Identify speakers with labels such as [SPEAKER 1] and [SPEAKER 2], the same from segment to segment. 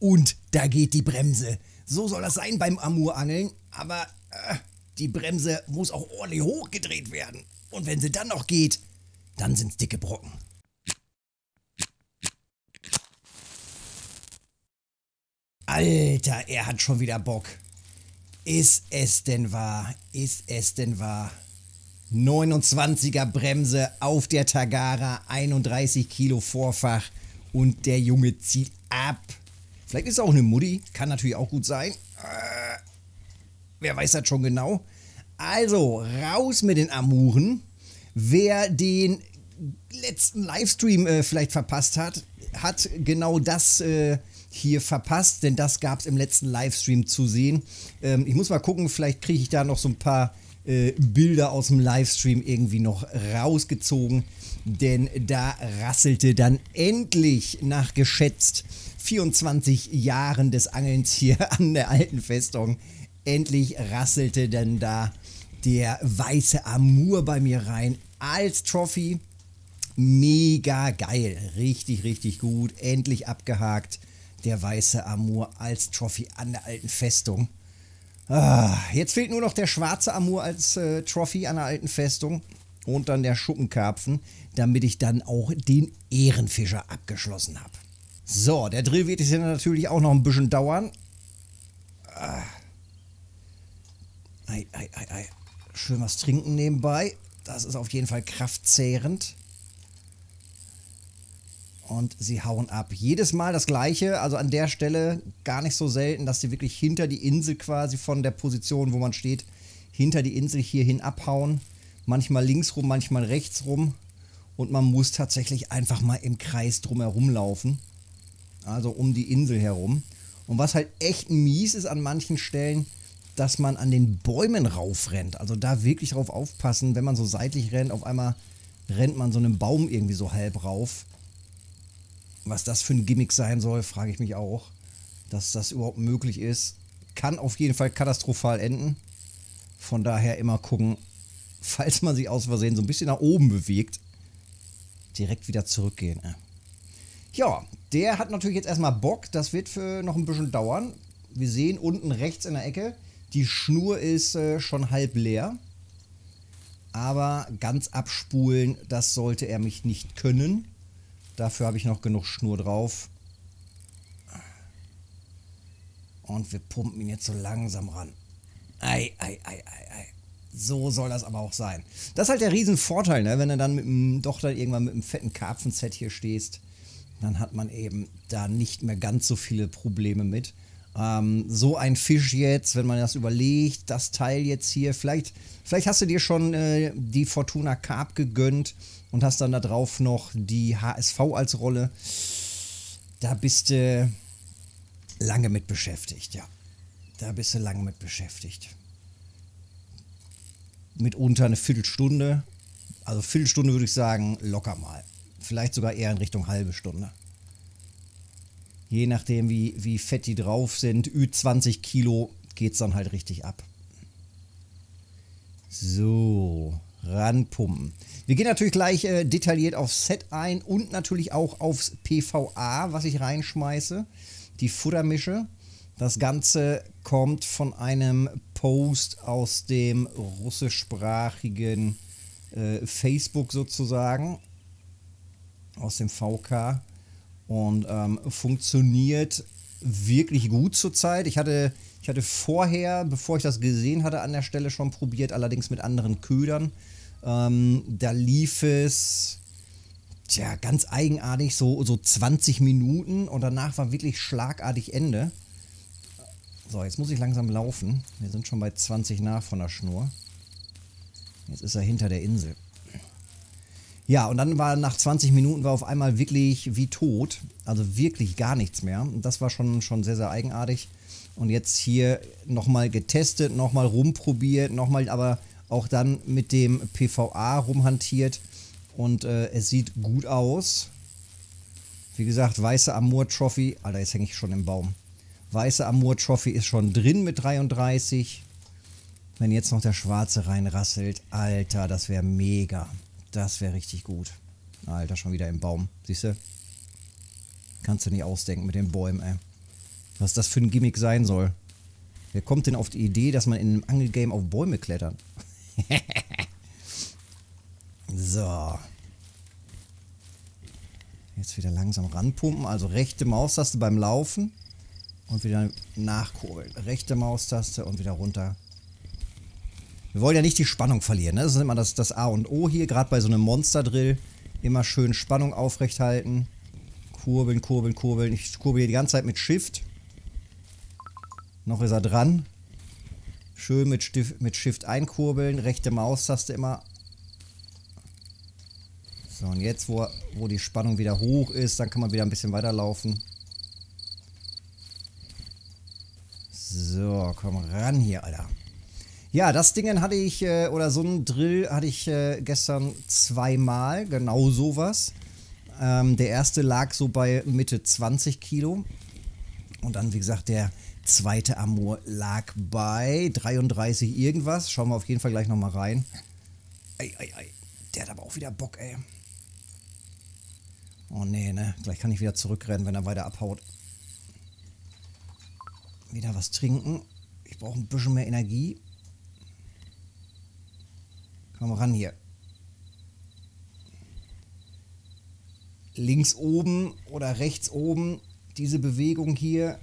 [SPEAKER 1] Und da geht die Bremse. So soll das sein beim Amurangeln, aber äh, die Bremse muss auch ordentlich hochgedreht werden. Und wenn sie dann noch geht, dann sind's dicke Brocken. Alter, er hat schon wieder Bock. Ist es denn wahr? Ist es denn wahr? 29er Bremse auf der Tagara, 31 Kilo Vorfach und der Junge zieht ab. Vielleicht ist es auch eine Mutti, kann natürlich auch gut sein. Äh, wer weiß das schon genau? Also, raus mit den Amuren. Wer den letzten Livestream äh, vielleicht verpasst hat, hat genau das äh, hier verpasst, denn das gab es im letzten Livestream zu sehen. Ähm, ich muss mal gucken, vielleicht kriege ich da noch so ein paar äh, Bilder aus dem Livestream irgendwie noch rausgezogen, denn da rasselte dann endlich nach geschätzt 24 Jahren des Angelns hier an der alten Festung, endlich rasselte dann da der weiße Amur bei mir rein als Trophy. Mega geil, richtig, richtig gut, endlich abgehakt der weiße Amur als Trophy an der alten Festung. Ah, jetzt fehlt nur noch der schwarze Amur als äh, Trophy an der alten Festung und dann der Schuppenkarpfen, damit ich dann auch den Ehrenfischer abgeschlossen habe. So, der Drill wird jetzt natürlich auch noch ein bisschen dauern. Ah. Ei, ei, ei, ei. Schön was trinken nebenbei. Das ist auf jeden Fall kraftzehrend und sie hauen ab. Jedes Mal das gleiche, also an der Stelle gar nicht so selten, dass sie wirklich hinter die Insel quasi von der Position, wo man steht, hinter die Insel hierhin abhauen. Manchmal links rum, manchmal rechts rum. Und man muss tatsächlich einfach mal im Kreis drumherum laufen. Also um die Insel herum. Und was halt echt mies ist an manchen Stellen, dass man an den Bäumen raufrennt. Also da wirklich drauf aufpassen, wenn man so seitlich rennt, auf einmal rennt man so einem Baum irgendwie so halb rauf. Was das für ein Gimmick sein soll, frage ich mich auch. Dass das überhaupt möglich ist. Kann auf jeden Fall katastrophal enden. Von daher immer gucken, falls man sich aus Versehen so ein bisschen nach oben bewegt, direkt wieder zurückgehen. Ja, der hat natürlich jetzt erstmal Bock. Das wird für noch ein bisschen dauern. Wir sehen unten rechts in der Ecke, die Schnur ist äh, schon halb leer. Aber ganz abspulen, das sollte er mich nicht können. Dafür habe ich noch genug Schnur drauf. Und wir pumpen ihn jetzt so langsam ran. Ei, ei, ei, ei, ei. So soll das aber auch sein. Das ist halt der Riesenvorteil, ne? wenn du dann mit dem, doch dann irgendwann mit einem fetten Karpfenset hier stehst, dann hat man eben da nicht mehr ganz so viele Probleme mit. Ähm, so ein Fisch jetzt, wenn man das überlegt, das Teil jetzt hier, vielleicht, vielleicht hast du dir schon äh, die Fortuna Carp gegönnt und hast dann da drauf noch die HSV als Rolle. Da bist du lange mit beschäftigt, ja. Da bist du lange mit beschäftigt. Mitunter eine Viertelstunde. Also Viertelstunde würde ich sagen, locker mal. Vielleicht sogar eher in Richtung halbe Stunde. Je nachdem, wie, wie fett die drauf sind, Ü20 Kilo geht es dann halt richtig ab. So, ranpumpen. Wir gehen natürlich gleich äh, detailliert aufs Set ein und natürlich auch aufs PVA, was ich reinschmeiße. Die Futtermische. Das Ganze kommt von einem Post aus dem russischsprachigen äh, Facebook sozusagen. Aus dem VK. Und ähm, funktioniert wirklich gut zurzeit. Ich hatte, ich hatte vorher, bevor ich das gesehen hatte, an der Stelle schon probiert, allerdings mit anderen Ködern. Ähm, da lief es, tja, ganz eigenartig, so, so 20 Minuten und danach war wirklich schlagartig Ende. So, jetzt muss ich langsam laufen. Wir sind schon bei 20 nach von der Schnur. Jetzt ist er hinter der Insel. Ja, und dann war nach 20 Minuten war auf einmal wirklich wie tot. Also wirklich gar nichts mehr. Und das war schon, schon sehr, sehr eigenartig. Und jetzt hier nochmal getestet, nochmal rumprobiert, nochmal aber auch dann mit dem PVA rumhantiert und äh, es sieht gut aus. Wie gesagt, weiße Amur Trophy, Alter, jetzt hänge ich schon im Baum. Weiße Amur Trophy ist schon drin mit 33. Wenn jetzt noch der schwarze reinrasselt, Alter, das wäre mega. Das wäre richtig gut. Alter, schon wieder im Baum. Siehst du? Kannst du nicht ausdenken mit den Bäumen, ey. Was das für ein Gimmick sein soll. Wer kommt denn auf die Idee, dass man in einem Angelgame auf Bäume klettert? so. Jetzt wieder langsam ranpumpen. Also rechte Maustaste beim Laufen. Und wieder nachkurbeln. Rechte Maustaste und wieder runter. Wir wollen ja nicht die Spannung verlieren. Ne? Das ist immer das, das A und O hier. Gerade bei so einem Monster-Drill. Immer schön Spannung aufrechthalten. Kurbeln, kurbeln, kurbeln. Ich kurbel hier die ganze Zeit mit Shift. Noch ist er dran. Schön mit, Stift, mit Shift einkurbeln. Rechte Maustaste immer. So, und jetzt, wo, wo die Spannung wieder hoch ist, dann kann man wieder ein bisschen weiterlaufen. So, komm ran hier, Alter. Ja, das Ding hatte ich, äh, oder so ein Drill hatte ich äh, gestern zweimal, genau sowas. Ähm, der erste lag so bei Mitte 20 Kilo. Und dann, wie gesagt, der zweite Amur lag bei 33 irgendwas. Schauen wir auf jeden Fall gleich nochmal rein. Ei, ei, ei. Der hat aber auch wieder Bock, ey. Oh nee, ne? Gleich kann ich wieder zurückrennen, wenn er weiter abhaut. Wieder was trinken. Ich brauche ein bisschen mehr Energie. Komm ran hier. Links oben oder rechts oben, diese Bewegung hier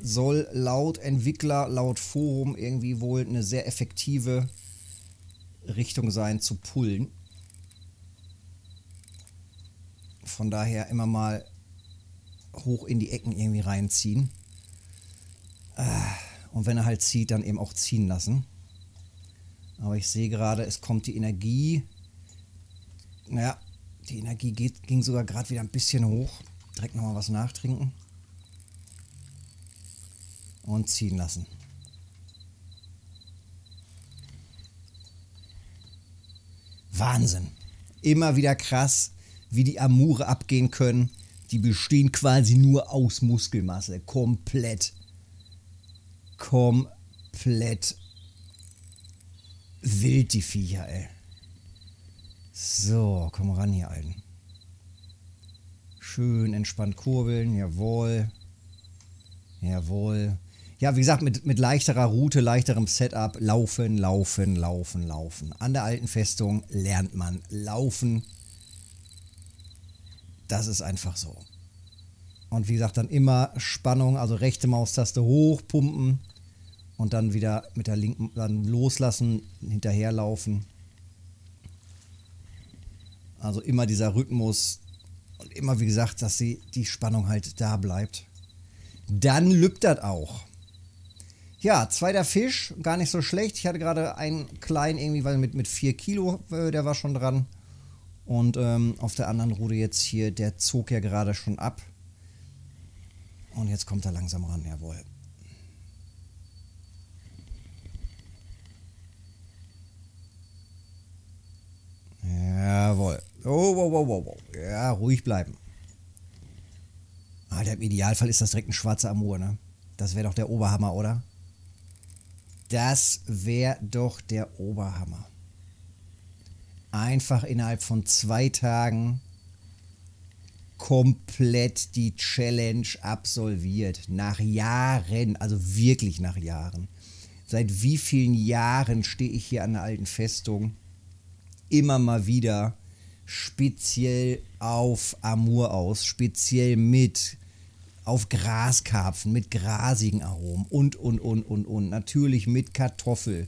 [SPEAKER 1] soll laut Entwickler, laut Forum irgendwie wohl eine sehr effektive Richtung sein zu pullen. Von daher immer mal hoch in die Ecken irgendwie reinziehen. Ah, und wenn er halt zieht, dann eben auch ziehen lassen. Aber ich sehe gerade, es kommt die Energie. Naja, die Energie geht, ging sogar gerade wieder ein bisschen hoch. Direkt nochmal was nachtrinken. Und ziehen lassen. Wahnsinn. Immer wieder krass, wie die Amure abgehen können. Die bestehen quasi nur aus Muskelmasse. Komplett. Komplett wild, die Viecher, ey. So, komm ran hier, Alten. Schön entspannt kurbeln, jawohl. Jawohl. Ja, wie gesagt, mit, mit leichterer Route, leichterem Setup, laufen, laufen, laufen, laufen. An der alten Festung lernt man laufen. Das ist einfach so. Und wie gesagt, dann immer Spannung, also rechte Maustaste hoch, pumpen und dann wieder mit der linken dann loslassen, hinterherlaufen. Also immer dieser Rhythmus und immer wie gesagt, dass die, die Spannung halt da bleibt. Dann lübt das auch. Ja, zweiter Fisch, gar nicht so schlecht. Ich hatte gerade einen kleinen irgendwie, weil mit, mit 4 Kilo, äh, der war schon dran. Und ähm, auf der anderen Rude jetzt hier, der zog ja gerade schon ab. Und jetzt kommt er langsam ran, jawohl. Jawohl. Oh, wow, wow, wow, wow. Ja, ruhig bleiben. Alter, im Idealfall ist das direkt ein schwarzer Amur, ne? Das wäre doch der Oberhammer, oder? Das wäre doch der Oberhammer. Einfach innerhalb von zwei Tagen komplett die Challenge absolviert. Nach Jahren, also wirklich nach Jahren. Seit wie vielen Jahren stehe ich hier an der alten Festung? Immer mal wieder speziell auf Amur aus, speziell mit auf Graskarpfen, mit grasigen Aromen und, und, und, und, und. Natürlich mit Kartoffel,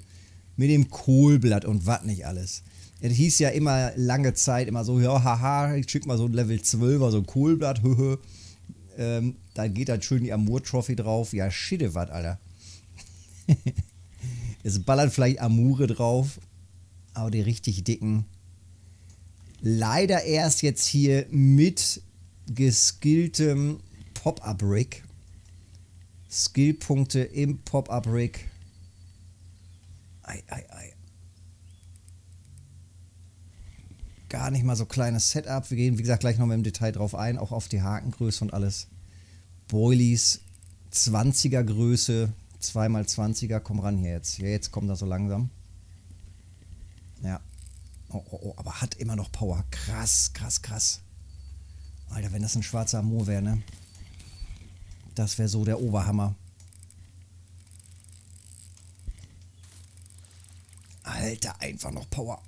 [SPEAKER 1] mit dem Kohlblatt und was nicht alles. Es hieß ja immer lange Zeit immer so, ja, haha, ich schick mal so ein Level 12er, so ein Kohlblatt, höhö. ähm, da geht halt schön die Amur-Trophy drauf. Ja, schitte was, Alter. es ballert vielleicht Amure drauf, aber die richtig dicken. Leider erst jetzt hier mit geskilltem Pop-Up-Rig. Skillpunkte im Pop-Up-Rig. Ei, ei, ei. Gar nicht mal so kleines Setup. Wir gehen, wie gesagt, gleich nochmal im Detail drauf ein, auch auf die Hakengröße und alles. Boilies 20er Größe, 2x20er, komm ran hier jetzt. Ja, jetzt kommt er so langsam. Ja. Oh, oh, oh, aber hat immer noch Power. Krass, krass, krass. Alter, wenn das ein schwarzer Amur wäre, ne? Das wäre so der Oberhammer. Alter, einfach noch Power.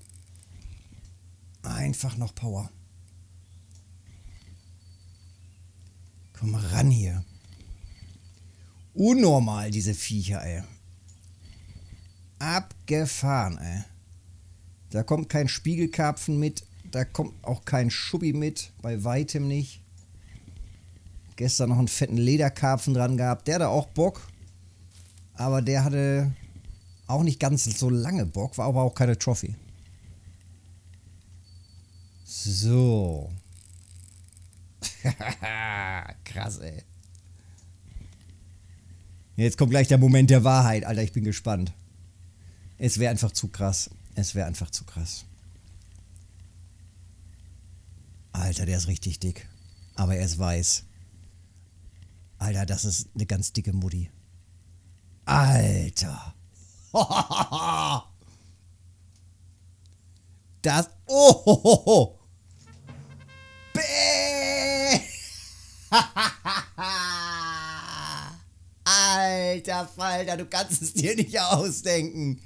[SPEAKER 1] Einfach noch Power. Komm ran hier. Unnormal, diese Viecher, ey. Abgefahren, ey. Da kommt kein Spiegelkarpfen mit. Da kommt auch kein Schubbi mit. Bei weitem nicht. Gestern noch einen fetten Lederkarpfen dran gehabt. Der hatte auch Bock. Aber der hatte auch nicht ganz so lange Bock. War aber auch keine Trophy. So. Krass, ey. Jetzt kommt gleich der Moment der Wahrheit, Alter. Ich bin gespannt. Es wäre einfach zu krass. Es wäre einfach zu krass. Alter, der ist richtig dick. Aber er ist weiß. Alter, das ist eine ganz dicke Mutti. Alter. Das. Oh. Alter Falter, du kannst es dir nicht ausdenken.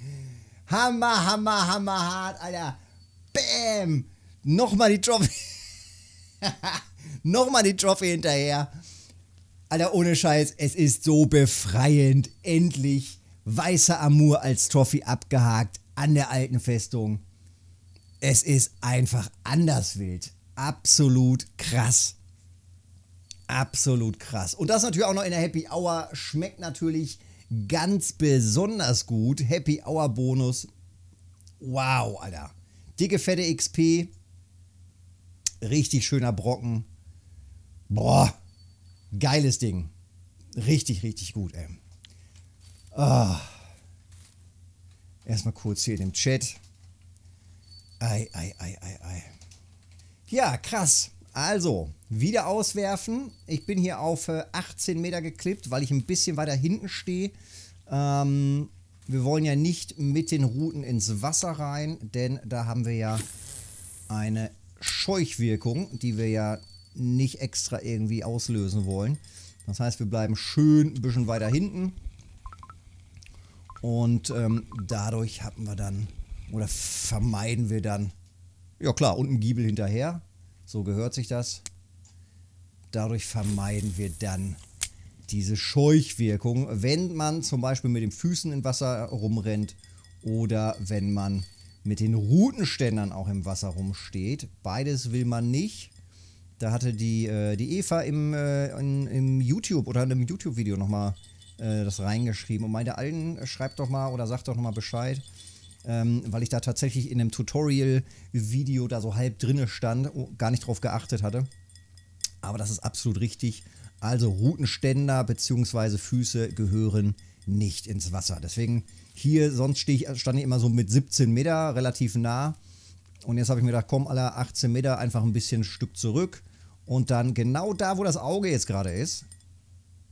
[SPEAKER 1] Hammer, Hammer, Hammer hart, Alter. Bäm. Nochmal die Trophy. Nochmal die Trophy hinterher. Alter, ohne Scheiß, es ist so befreiend. Endlich weißer Amur als Trophy abgehakt an der alten Festung. Es ist einfach anders wild. Absolut krass. Absolut krass. Und das natürlich auch noch in der Happy Hour schmeckt natürlich ganz besonders gut. Happy Hour Bonus. Wow, Alter. Dicke, fette XP. Richtig schöner Brocken. Boah. Geiles Ding. Richtig, richtig gut, ey. Oh. Erstmal kurz hier in dem Chat. Ei, ei, ei, ei, ei. Ja, krass. Also, wieder auswerfen. Ich bin hier auf 18 äh, Meter geklippt, weil ich ein bisschen weiter hinten stehe. Ähm, wir wollen ja nicht mit den Routen ins Wasser rein, denn da haben wir ja eine Scheuchwirkung, die wir ja nicht extra irgendwie auslösen wollen. Das heißt, wir bleiben schön ein bisschen weiter hinten. Und ähm, dadurch haben wir dann, oder vermeiden wir dann, ja klar, und ein Giebel hinterher. So gehört sich das. Dadurch vermeiden wir dann diese Scheuchwirkung, wenn man zum Beispiel mit den Füßen im Wasser rumrennt oder wenn man mit den Rutenständern auch im Wasser rumsteht. Beides will man nicht. Da hatte die, äh, die Eva im, äh, in, im YouTube oder in einem YouTube-Video nochmal äh, das reingeschrieben und meinte allen, schreibt doch mal oder sagt doch nochmal Bescheid, ähm, weil ich da tatsächlich in einem Tutorial-Video da so halb drinne stand, oh, gar nicht drauf geachtet hatte. Aber das ist absolut richtig. Also Rutenständer bzw. Füße gehören nicht ins Wasser. Deswegen hier, sonst ich, stand ich immer so mit 17 Meter relativ nah. Und jetzt habe ich mir gedacht, komm, alle 18 Meter einfach ein bisschen ein Stück zurück. Und dann genau da, wo das Auge jetzt gerade ist,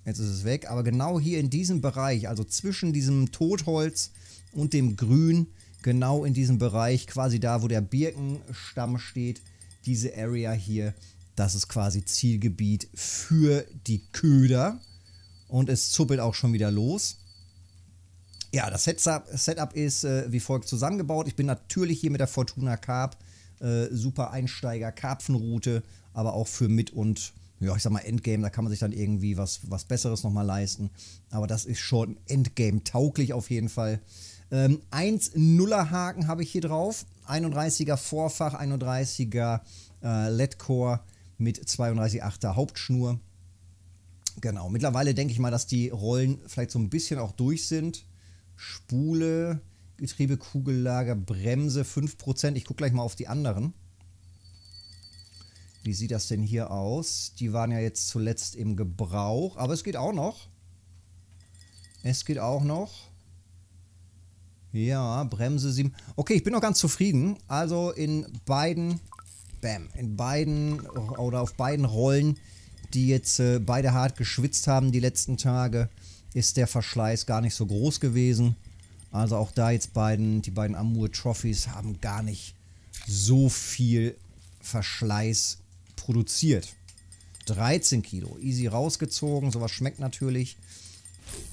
[SPEAKER 1] jetzt ist es weg, aber genau hier in diesem Bereich, also zwischen diesem Totholz und dem Grün, genau in diesem Bereich, quasi da, wo der Birkenstamm steht, diese Area hier, das ist quasi Zielgebiet für die Köder. Und es zuppelt auch schon wieder los. Ja, das Setup ist äh, wie folgt zusammengebaut. Ich bin natürlich hier mit der Fortuna Carp. Äh, super Einsteiger, Karpfenroute, aber auch für mit und, ja, ich sag mal Endgame, da kann man sich dann irgendwie was, was Besseres nochmal leisten. Aber das ist schon Endgame-tauglich auf jeden Fall. Ähm, 1-0er Haken habe ich hier drauf. 31er Vorfach, 31er äh, LED-Core mit 32,8er Hauptschnur. Genau, mittlerweile denke ich mal, dass die Rollen vielleicht so ein bisschen auch durch sind. Spule, Getriebekugellager, Bremse 5%. Ich gucke gleich mal auf die anderen. Wie sieht das denn hier aus? Die waren ja jetzt zuletzt im Gebrauch, aber es geht auch noch. Es geht auch noch. Ja, Bremse 7. Okay, ich bin noch ganz zufrieden. Also in beiden bam, in beiden oder auf beiden Rollen, die jetzt äh, beide hart geschwitzt haben die letzten Tage, ist der Verschleiß gar nicht so groß gewesen. Also auch da jetzt beiden, die beiden Amur Trophies haben gar nicht so viel Verschleiß produziert. 13 Kilo. Easy rausgezogen. Sowas schmeckt natürlich.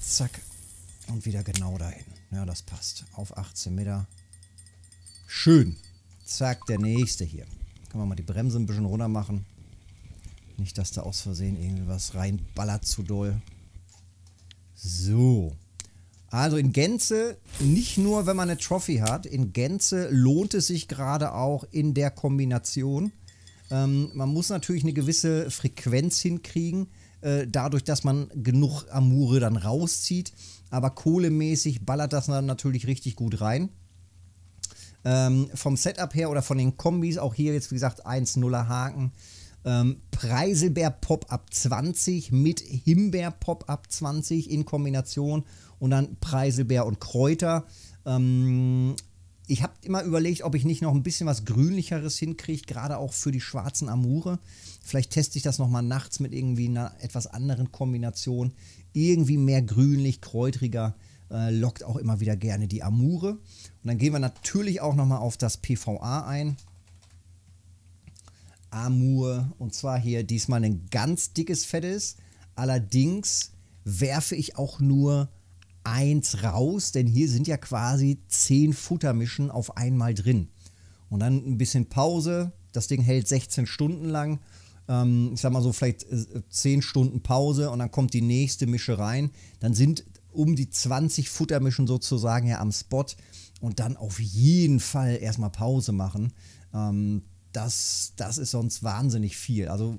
[SPEAKER 1] Zack. Und wieder genau dahin. Ja, das passt. Auf 18 Meter. Schön. Zack, der nächste hier. Können wir mal die Bremse ein bisschen runter machen. Nicht, dass da aus Versehen irgendwie was reinballert zu doll. So. Also in Gänze, nicht nur wenn man eine Trophy hat, in Gänze lohnt es sich gerade auch in der Kombination. Ähm, man muss natürlich eine gewisse Frequenz hinkriegen, äh, dadurch, dass man genug Amure dann rauszieht. Aber kohlemäßig ballert das dann natürlich richtig gut rein. Ähm, vom Setup her oder von den Kombis, auch hier jetzt wie gesagt 1-0er Haken. Ähm, Preiselbeer Pop Up 20 mit Himbeer Pop Up 20 in Kombination und dann Preiselbeer und Kräuter. Ähm, ich habe immer überlegt, ob ich nicht noch ein bisschen was Grünlicheres hinkriege, gerade auch für die schwarzen Amure. Vielleicht teste ich das nochmal nachts mit irgendwie einer etwas anderen Kombination. Irgendwie mehr grünlich, kräutriger, äh, lockt auch immer wieder gerne die Amure. Und dann gehen wir natürlich auch nochmal auf das PVA ein. Amur. Und zwar hier diesmal ein ganz dickes, fettes. Allerdings werfe ich auch nur eins raus, denn hier sind ja quasi zehn Futtermischen auf einmal drin. Und dann ein bisschen Pause. Das Ding hält 16 Stunden lang. Ähm, ich sag mal so, vielleicht 10 äh, Stunden Pause und dann kommt die nächste Mische rein. Dann sind um die 20 Futtermischen sozusagen ja am Spot und dann auf jeden Fall erstmal Pause machen. Ähm, das, das ist sonst wahnsinnig viel. Also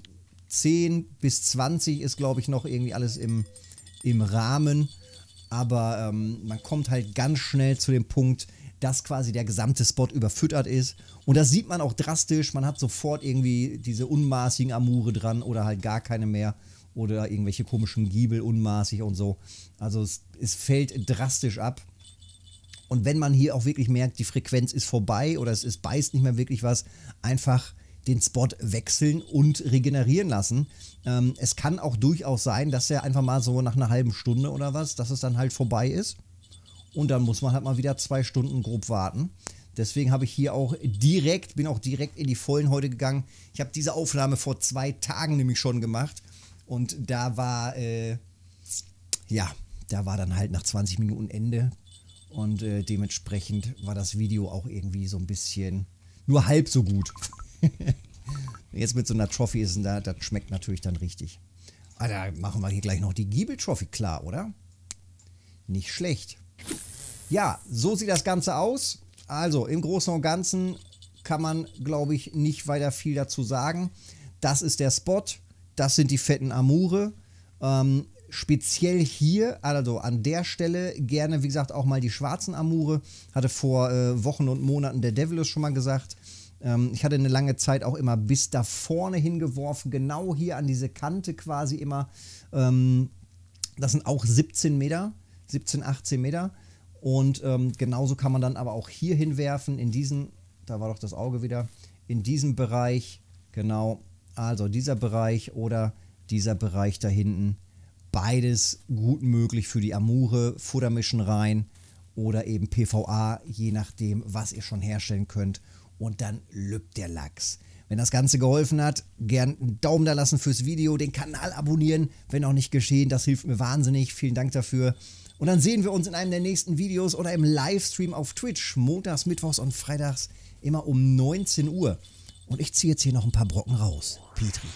[SPEAKER 1] 10 bis 20 ist, glaube ich, noch irgendwie alles im, im Rahmen. Aber ähm, man kommt halt ganz schnell zu dem Punkt, dass quasi der gesamte Spot überfüttert ist. Und das sieht man auch drastisch. Man hat sofort irgendwie diese unmaßigen Amure dran oder halt gar keine mehr. Oder irgendwelche komischen Giebel unmaßig und so. Also es, es fällt drastisch ab. Und wenn man hier auch wirklich merkt, die Frequenz ist vorbei oder es ist, beißt nicht mehr wirklich was, einfach den Spot wechseln und regenerieren lassen. Ähm, es kann auch durchaus sein, dass er einfach mal so nach einer halben Stunde oder was, dass es dann halt vorbei ist. Und dann muss man halt mal wieder zwei Stunden grob warten. Deswegen habe ich hier auch direkt, bin auch direkt in die Vollen heute gegangen. Ich habe diese Aufnahme vor zwei Tagen nämlich schon gemacht. Und da war, äh, ja, da war dann halt nach 20 Minuten Ende. Und äh, dementsprechend war das Video auch irgendwie so ein bisschen nur halb so gut. Jetzt mit so einer Trophy ist da, das schmeckt natürlich dann richtig. Ah, da machen wir hier gleich noch die Giebel-Trophy klar, oder? Nicht schlecht. Ja, so sieht das Ganze aus. Also im Großen und Ganzen kann man, glaube ich, nicht weiter viel dazu sagen. Das ist der Spot. Das sind die fetten Amure. Ähm, speziell hier, also an der Stelle, gerne, wie gesagt, auch mal die schwarzen Amure. Hatte vor äh, Wochen und Monaten der Devilus schon mal gesagt. Ähm, ich hatte eine lange Zeit auch immer bis da vorne hingeworfen, genau hier an diese Kante quasi immer. Ähm, das sind auch 17 Meter, 17, 18 Meter. Und ähm, genauso kann man dann aber auch hier hinwerfen, in diesen, da war doch das Auge wieder, in diesem Bereich, genau, also dieser Bereich oder dieser Bereich da hinten beides gut möglich für die Amure, Futtermischen rein oder eben PVA, je nachdem, was ihr schon herstellen könnt. Und dann lübt der Lachs. Wenn das Ganze geholfen hat, gern einen Daumen da lassen fürs Video, den Kanal abonnieren, wenn noch nicht geschehen, das hilft mir wahnsinnig. Vielen Dank dafür. Und dann sehen wir uns in einem der nächsten Videos oder im Livestream auf Twitch, montags, mittwochs und freitags, immer um 19 Uhr. Und ich ziehe jetzt hier noch ein paar Brocken raus. Petri.